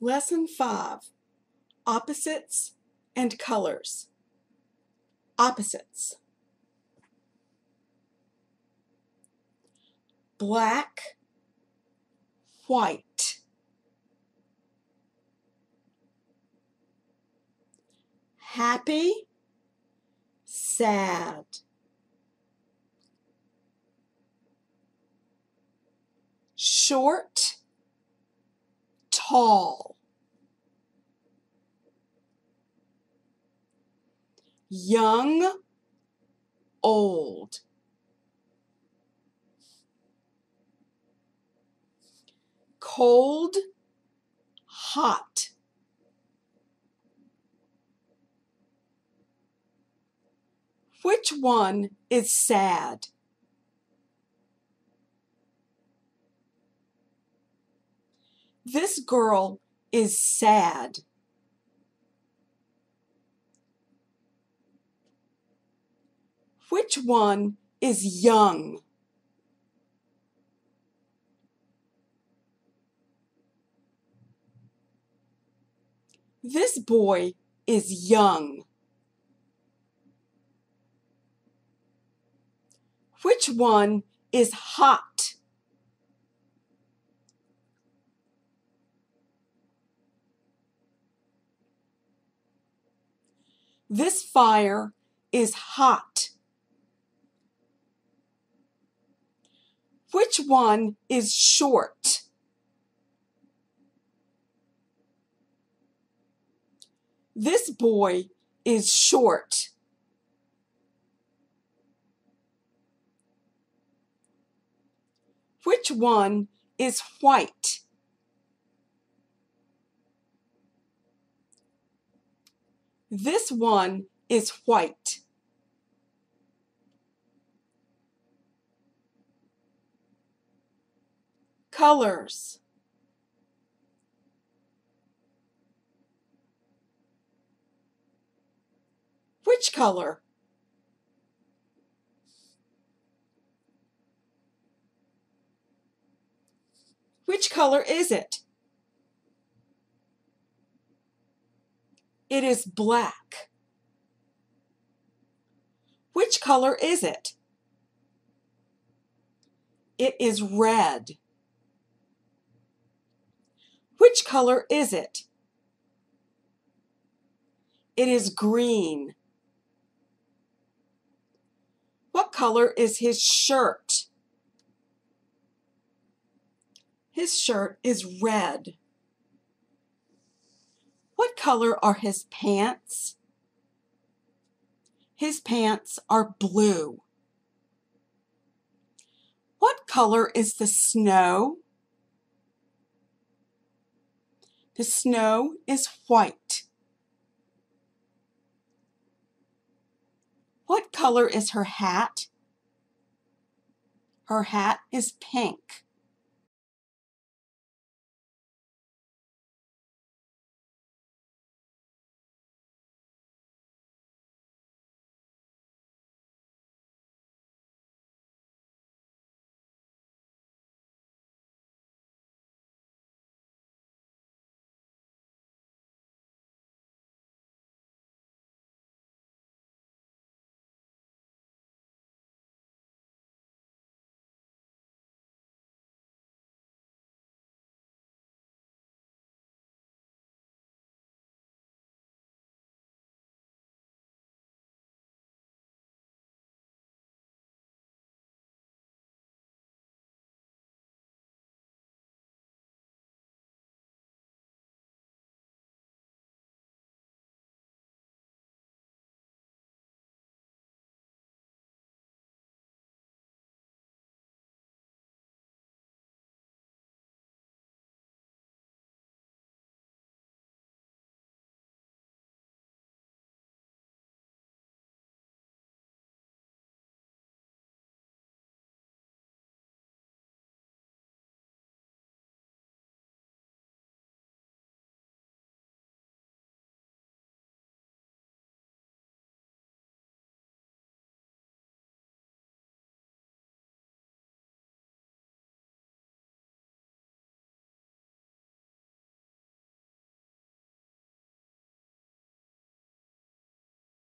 Lesson 5 Opposites and Colors. Opposites Black, white. Happy, sad. Short, tall. Young, old. Cold, hot. Which one is sad? This girl is sad. Which one is young? This boy is young. Which one is hot? This fire is hot. Which one is short? This boy is short. Which one is white? This one is white. Colors. Which color? Which color is it? It is black. Which color is it? It is red. Which color is it? It is green. What color is his shirt? His shirt is red. Color are his pants? His pants are blue. What color is the snow? The snow is white. What color is her hat? Her hat is pink.